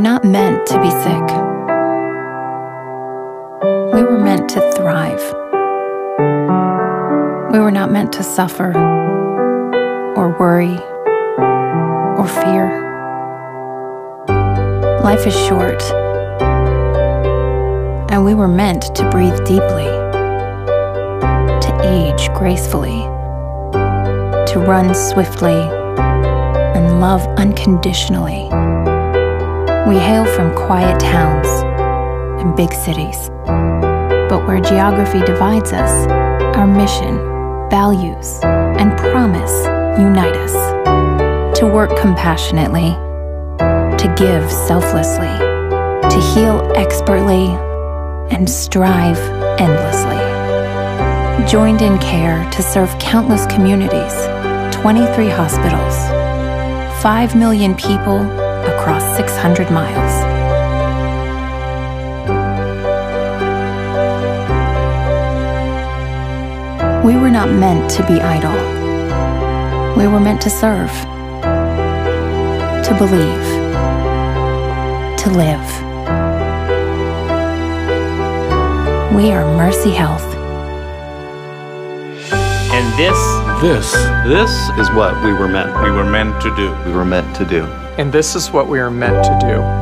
not meant to be sick. We were meant to thrive. We were not meant to suffer or worry or fear. Life is short, and we were meant to breathe deeply, to age gracefully, to run swiftly, and love unconditionally. We hail from quiet towns and big cities, but where geography divides us, our mission, values, and promise unite us to work compassionately to give selflessly, to heal expertly, and strive endlessly. Joined in care to serve countless communities, 23 hospitals, 5 million people across 600 miles. We were not meant to be idle. We were meant to serve, to believe to live. We are Mercy Health. And this, This This is what we were meant. we were meant to do. we were meant to do. And this is what we are meant to do.